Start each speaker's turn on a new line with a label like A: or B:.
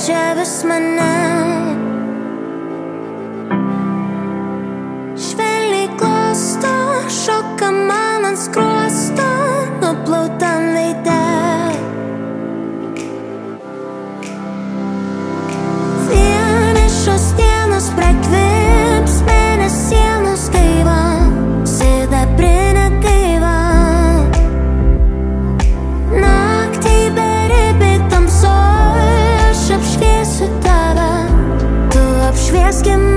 A: Travis, my name. asking